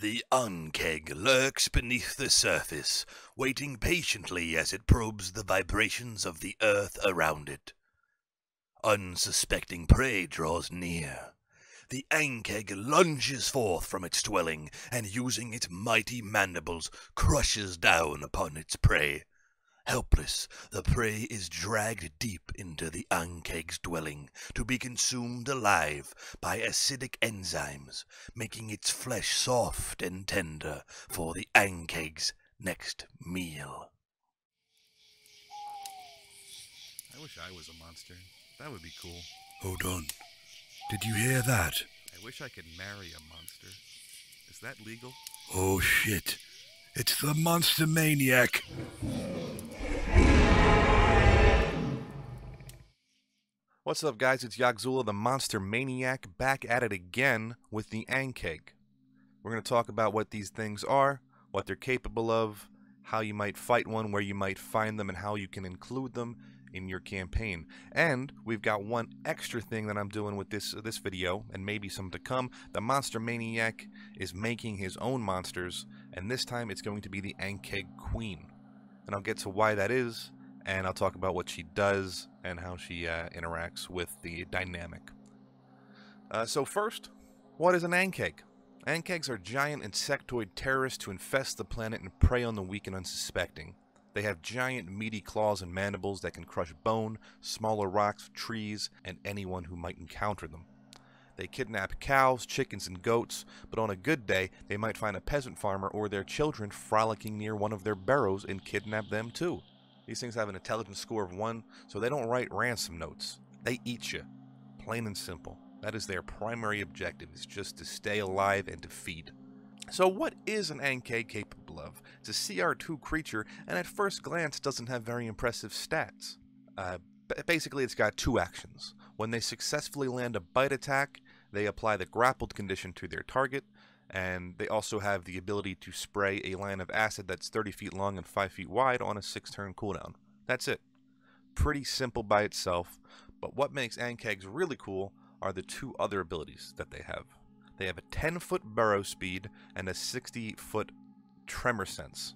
The Ankheg lurks beneath the surface, waiting patiently as it probes the vibrations of the earth around it. Unsuspecting prey draws near. The Ankheg lunges forth from its dwelling and, using its mighty mandibles, crushes down upon its prey. Helpless, the prey is dragged deep into the Ankheg's dwelling to be consumed alive by acidic enzymes, making its flesh soft and tender for the Ankheg's next meal. I wish I was a monster. That would be cool. Hold on. Did you hear that? I wish I could marry a monster. Is that legal? Oh shit. It's the Monster Maniac. What's up, guys? It's Yagzula, the Monster Maniac, back at it again with the Ankheg. We're going to talk about what these things are, what they're capable of, how you might fight one, where you might find them, and how you can include them in your campaign. And we've got one extra thing that I'm doing with this this video, and maybe some to come. The Monster Maniac is making his own monsters, and this time it's going to be the Ankheg Queen. And I'll get to why that is, and I'll talk about what she does and how she uh, interacts with the dynamic. Uh, so first, what is an Ankheg? Ankhegs are giant insectoid terrorists who infest the planet and prey on the weak and unsuspecting. They have giant meaty claws and mandibles that can crush bone, smaller rocks, trees, and anyone who might encounter them. They kidnap cows, chickens, and goats, but on a good day, they might find a peasant farmer or their children frolicking near one of their burrows and kidnap them too. These things have an intelligence score of 1, so they don't write ransom notes. They eat you. Plain and simple. That is their primary objective, is just to stay alive and to feed. So what is an Ankheg capable of? It's a CR2 creature, and at first glance doesn't have very impressive stats. Uh, basically, it's got two actions. When they successfully land a bite attack, they apply the grappled condition to their target, and they also have the ability to spray a line of acid that's 30 feet long and 5 feet wide on a 6 turn cooldown. That's it. Pretty simple by itself, but what makes Ankhegs really cool are the two other abilities that they have. They have a 10 foot burrow speed and a 60 foot tremor sense.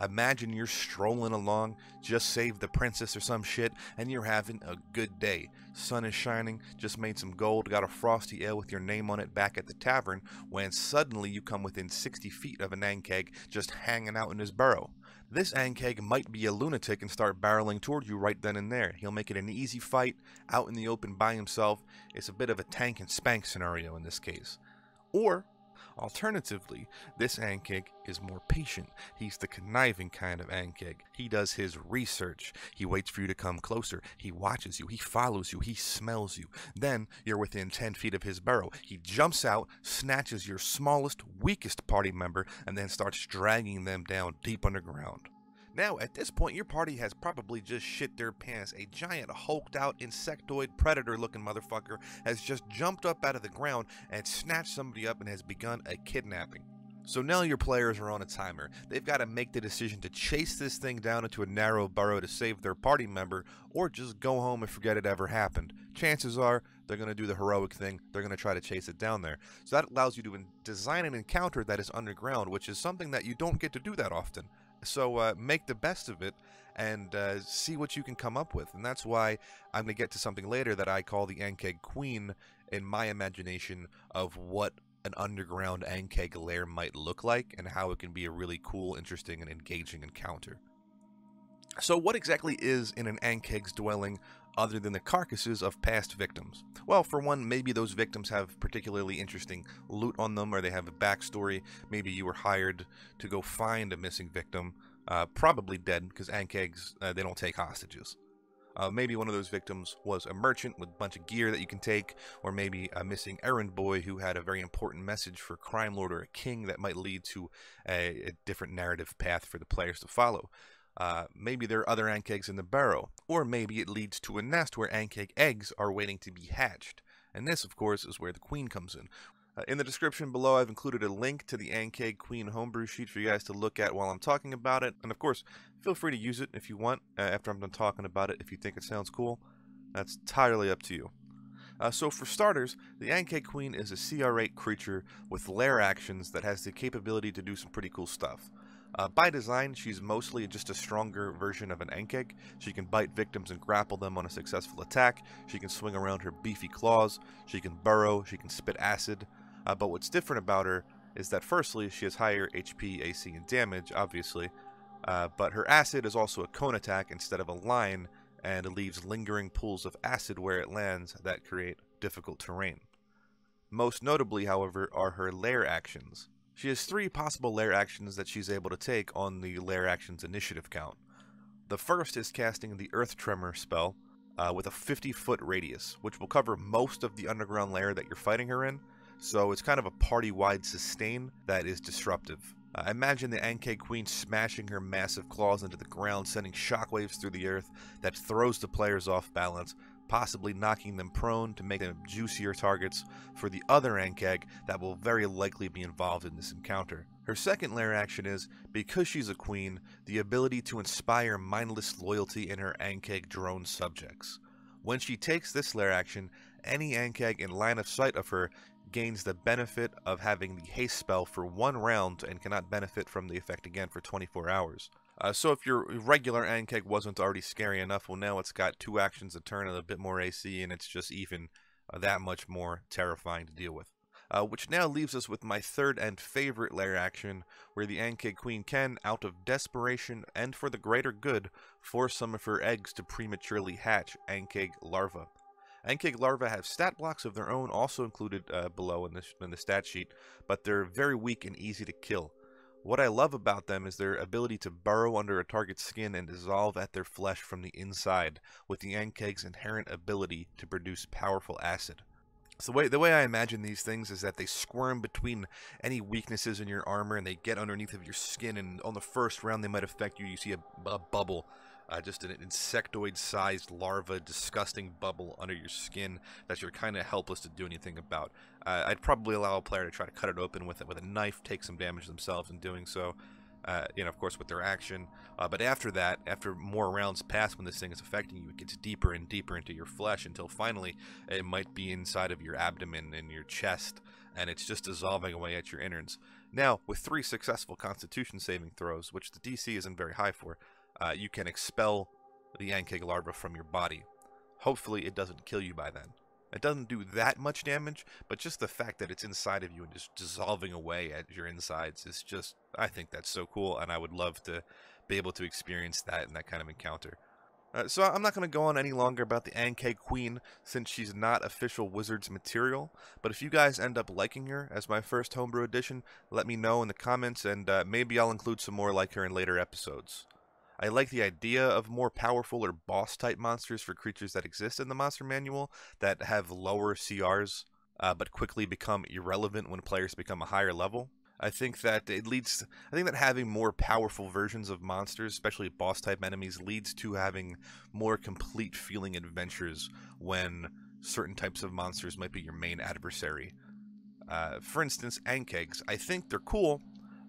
Imagine you're strolling along, just saved the princess or some shit, and you're having a good day. Sun is shining, just made some gold, got a frosty ale with your name on it back at the tavern, when suddenly you come within 60 feet of an Ankheg just hanging out in his burrow. This Ankheg might be a lunatic and start barreling toward you right then and there. He'll make it an easy fight, out in the open by himself. It's a bit of a tank and spank scenario in this case. Or Alternatively, this Ankheg is more patient. He's the conniving kind of Ankheg. He does his research. He waits for you to come closer. He watches you. He follows you. He smells you. Then you're within 10 feet of his burrow. He jumps out, snatches your smallest, weakest party member, and then starts dragging them down deep underground. Now, at this point, your party has probably just shit their pants. A giant, hulked out, insectoid, predator looking motherfucker has just jumped up out of the ground and snatched somebody up and has begun a kidnapping. So now your players are on a timer. They've got to make the decision to chase this thing down into a narrow burrow to save their party member, or just go home and forget it ever happened. Chances are they're going to do the heroic thing. They're going to try to chase it down there. So that allows you to design an encounter that is underground, which is something that you don't get to do that often. So uh, make the best of it and uh, see what you can come up with. And that's why I'm going to get to something later that I call the Ankheg Queen in my imagination of what an underground Ankheg lair might look like and how it can be a really cool, interesting, and engaging encounter. So what exactly is in an Ankheg's dwelling other than the carcasses of past victims? Well, for one, maybe those victims have particularly interesting loot on them or they have a backstory. Maybe you were hired to go find a missing victim, uh, probably dead because Ankhegs, uh, they don't take hostages. Uh, maybe one of those victims was a merchant with a bunch of gear that you can take, or maybe a missing errand boy who had a very important message for a crime lord or a king that might lead to a, a different narrative path for the players to follow. Uh, maybe there are other Ankhegs in the burrow, or maybe it leads to a nest where Ankheg eggs are waiting to be hatched. And this, of course, is where the queen comes in. Uh, in the description below, I've included a link to the Ankheg Queen homebrew sheet for you guys to look at while I'm talking about it. And of course, feel free to use it if you want uh, after I'm done talking about it if you think it sounds cool. That's entirely up to you. Uh, so for starters, the Ankheg Queen is a CR8 creature with lair actions that has the capability to do some pretty cool stuff. Uh, by design, she's mostly just a stronger version of an Ankheg. She can bite victims and grapple them on a successful attack. She can swing around her beefy claws. She can burrow. She can spit acid. Uh, but what's different about her is that firstly, she has higher HP, AC, and damage, obviously. Uh, but her acid is also a cone attack instead of a line, and it leaves lingering pools of acid where it lands that create difficult terrain. Most notably, however, are her lair actions. She has three possible lair actions that she's able to take on the lair actions initiative count. The first is casting the Earth Tremor spell uh, with a 50 foot radius, which will cover most of the underground lair that you're fighting her in, so it's kind of a party wide sustain that is disruptive. Uh, imagine the Ankheg Queen smashing her massive claws into the ground, sending shockwaves through the earth that throws the players off balance, possibly knocking them prone to make them juicier targets for the other Ankheg that will very likely be involved in this encounter. Her second lair action is, because she's a queen, the ability to inspire mindless loyalty in her Ankheg drone subjects. When she takes this lair action, any Ankheg in line of sight of her gains the benefit of having the haste spell for one round and cannot benefit from the effect again for 24 hours. Uh, so if your regular Ankheg wasn't already scary enough, well now it's got two actions a turn and a bit more AC and it's just even uh, that much more terrifying to deal with. Uh, which now leaves us with my third and favorite lair action, where the Ankheg Queen can, out of desperation and for the greater good, force some of her eggs to prematurely hatch Ankheg larvae. Ankheg larvae have stat blocks of their own, also included uh, below in the, in the stat sheet, but they're very weak and easy to kill. What I love about them is their ability to burrow under a target's skin and dissolve at their flesh from the inside, with the Ankheg's inherent ability to produce powerful acid. So the way the way I imagine these things is that they squirm between any weaknesses in your armor and they get underneath of your skin and on the first round they might affect you. You see a, a bubble uh, just an insectoid-sized larva, disgusting bubble under your skin that you're kind of helpless to do anything about. Uh, I'd probably allow a player to try to cut it open with it with a knife, take some damage themselves in doing so. Uh, you know, of course, with their action. Uh, but after that, after more rounds pass when this thing is affecting you, it gets deeper and deeper into your flesh until finally it might be inside of your abdomen and your chest, and it's just dissolving away at your innards. Now, with three successful Constitution saving throws, which the DC isn't very high for, uh, you can expel the Ankheg larva from your body. Hopefully, it doesn't kill you by then. It doesn't do that much damage, but just the fact that it's inside of you and just dissolving away at your insides is just, I think that's so cool, and I would love to be able to experience that in that kind of encounter. Uh, so I'm not going to go on any longer about the Ankheg Queen since she's not official Wizards material, but if you guys end up liking her as my first homebrew edition, let me know in the comments and uh, maybe I'll include some more like her in later episodes. I like the idea of more powerful or boss type monsters for creatures that exist in the monster manual that have lower CRs uh, but quickly become irrelevant when players become a higher level. I think that it leads. I think that having more powerful versions of monsters, especially boss type enemies, leads to having more complete feeling adventures when certain types of monsters might be your main adversary. Uh, for instance, Ankhegs. I think they're cool,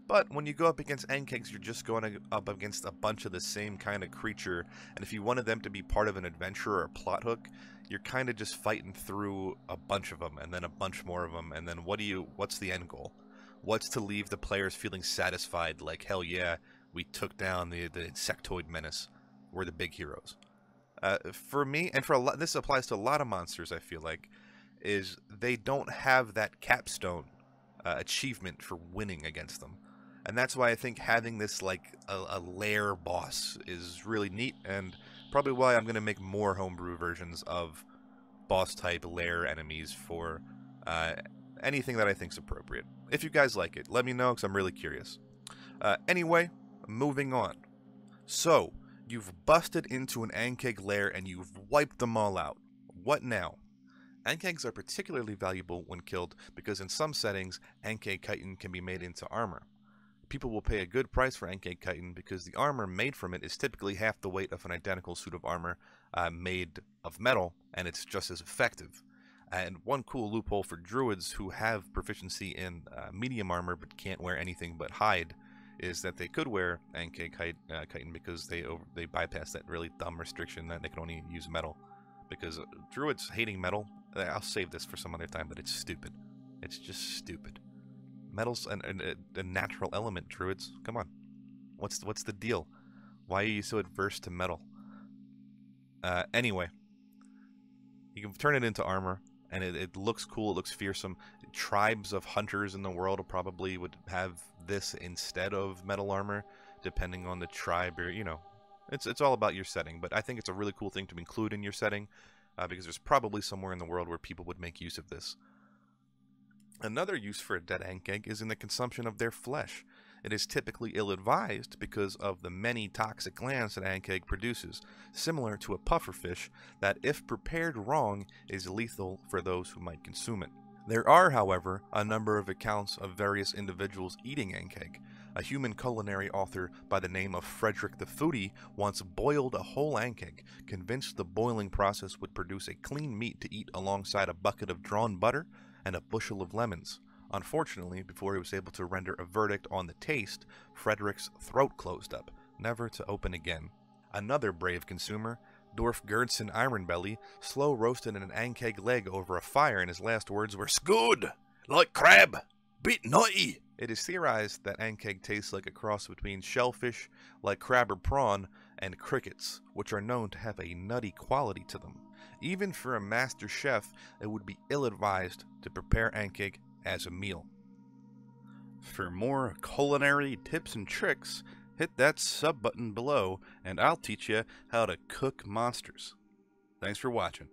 but when you go up against Ankhegs, you're just going up against a bunch of the same kind of creature. And if you wanted them to be part of an adventure or a plot hook, you're kind of just fighting through a bunch of them and then a bunch more of them. And then what do you? What's the end goal? What's to leave the players feeling satisfied? Like hell yeah, we took down the the insectoid menace. We're the big heroes. Uh, for me, and for a lot, this applies to a lot of monsters. I feel like is they don't have that capstone uh, achievement for winning against them and that's why I think having this like a, a lair boss is really neat, and probably why I'm going to make more homebrew versions of boss type lair enemies for uh, anything that I think is appropriate. If you guys like it, let me know because I'm really curious. Uh, anyway, moving on. So, you've busted into an Ankheg lair and you've wiped them all out. What now? Ankhegs are particularly valuable when killed because in some settings, Ankheg chitin can be made into armor people will pay a good price for Ankheg chitin because the armor made from it is typically half the weight of an identical suit of armor uh, made of metal, and it's just as effective. And one cool loophole for druids who have proficiency in uh, medium armor but can't wear anything but hide is that they could wear Ankheg uh, chitin because they over, they bypass that really dumb restriction that they can only use metal. Because uh, druids hating metal, Uh, I'll save this for some other time, but it's stupid. It's just stupid. Metal's an, an, a, a natural element, druids. Come on. What's what's the deal? Why are you so adverse to metal? Uh, anyway, you can turn it into armor, and it, it looks cool. It looks fearsome. Tribes of hunters in the world probably would have this instead of metal armor, depending on the tribe or you know, it's it's all about your setting. But I think it's a really cool thing to include in your setting, uh, because there's probably somewhere in the world where people would make use of this. Another use for a dead ankheg is in the consumption of their flesh. It is typically ill advised because of the many toxic glands that ankheg produces, similar to a pufferfish that, if prepared wrong, is lethal for those who might consume it. There are, however, a number of accounts of various individuals eating ankheg. A human culinary author by the name of Frederick the Foodie once boiled a whole ankheg, convinced the boiling process would produce a clean meat to eat alongside a bucket of drawn butter and a bushel of lemons. Unfortunately, before he was able to render a verdict on the taste, Frederick's throat closed up, never to open again. Another brave consumer, Dorf Gerdson Ironbelly, slow roasted an ankheg leg over a fire, and his last words were Good, like crab, bit nutty. It is theorized that ankheg tastes like a cross between shellfish, like crab or prawn, and crickets, which are known to have a nutty quality to them. Even for a master chef, it would be ill advised to prepare ankheg as a meal. For more culinary tips and tricks, hit that sub button below and I'll teach you how to cook monsters. Thanks for watching.